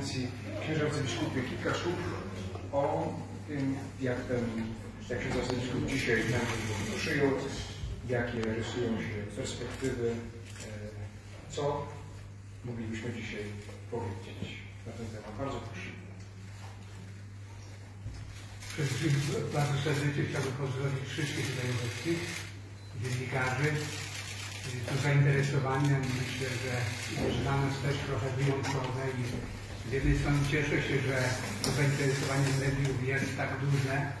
audiencji księża arcybiskupie kilka słów o tym, jak ten, jak się arcybiskup dzisiaj przyjął, jakie rysują się perspektywy, e, co moglibyśmy dzisiaj powiedzieć na ten temat. Bardzo proszę. Przede wszystkim bardzo serdecznie chciałbym pozdrowić wszystkich tutaj obecnych dziennikarzy. To zainteresowanie myślę, że jest dla nas też trochę wyjątkowe i z jednej strony cieszę się, że to zainteresowanie mediów jest tak duże,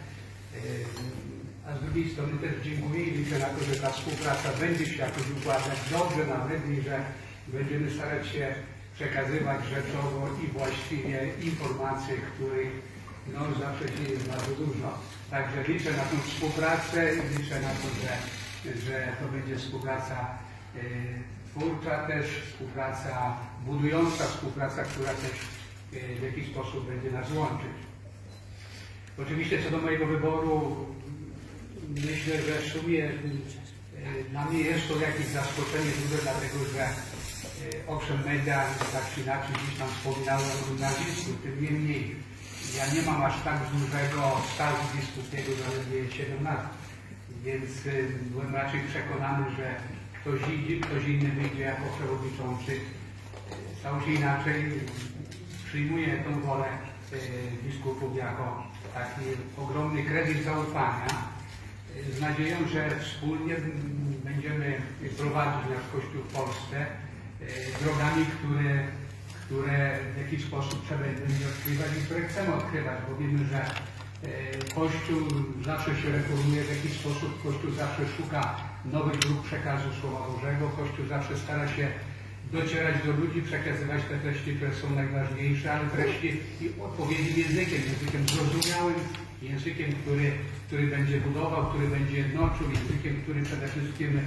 a z drugiej strony też dziękuję i liczę na to, że ta współpraca będzie się jakoś układać dobrze nawet i że będziemy starać się przekazywać rzeczowo i właściwie informacje, których no zawsze się jest bardzo dużo. Także liczę na tą współpracę i liczę na to, że, że to będzie współpraca y, twórcza też, współpraca budująca, współpraca, która też y, w jakiś sposób będzie nas łączyć. Oczywiście co do mojego wyboru, myślę, że w sumie y, dla mnie jest to jakieś zaskoczenie duże, dlatego że owszem media tak czy inaczej gdzieś tam wspominały o nazwisku, tym niemniej ja nie mam aż tak dużego stażu biskupiego, zaledwie 7 lat, więc byłem raczej przekonany, że ktoś, ktoś inny wyjdzie jako przewodniczący. Stało się inaczej. Przyjmuję tą wolę y, biskupów jako taki ogromny kredyt zaufania y, z nadzieją, że wspólnie będziemy prowadzić nasz Kościół w Polsce drogami, które które w jakiś sposób trzeba będzie odkrywać i które chcemy odkrywać, bo wiemy, że e, Kościół zawsze się reformuje w jakiś sposób, Kościół zawsze szuka nowych dróg przekazu Słowa Bożego, Kościół zawsze stara się docierać do ludzi, przekazywać te treści, które są najważniejsze, ale treści i odpowiednim językiem, językiem zrozumiałym, językiem, który, który będzie budował, który będzie jednoczył, językiem, który przede wszystkim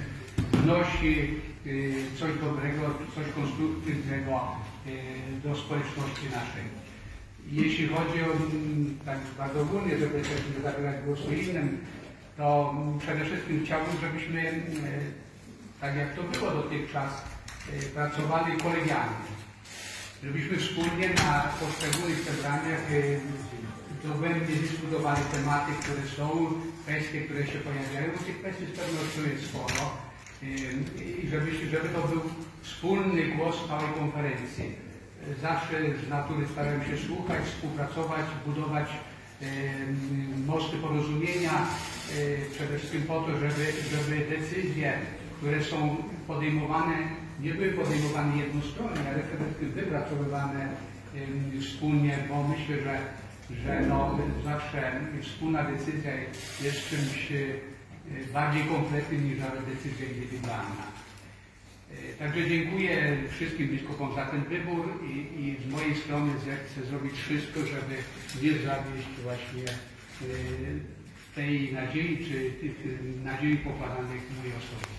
wnosi y, coś dobrego, coś konstruktywnego y, do społeczności naszej. Jeśli chodzi o, mm, tak bardzo ogólnie, żeby też nie zabierać głosu innym, to przede wszystkim chciałbym, żebyśmy, y, tak jak to było dotychczas, pracowali kolegialnie. Żebyśmy wspólnie na poszczególnych zebraniach dogłębnie dyskutowali tematy, które są, kwestie, które się pojawiają. Tych kwestii z pewnością jest sporo i żeby, żeby to był wspólny głos całej konferencji. Zawsze z natury starałem się słuchać, współpracować, budować mosty porozumienia, przede wszystkim po to, żeby, żeby decyzje, które są podejmowane, nie były podejmowane jednostronnie, ale przede wszystkim wypracowywane wspólnie, bo myślę, że, że no, zawsze wspólna decyzja jest czymś E, bardziej kompletny niż nawet decyzja indywidualna. E, także dziękuję wszystkim biskupom za ten wybór i, i z mojej strony chcę zrobić wszystko, żeby nie zawieść właśnie e, tej nadziei, czy tych nadziei pokładanych w mojej osobie.